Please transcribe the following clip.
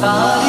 far.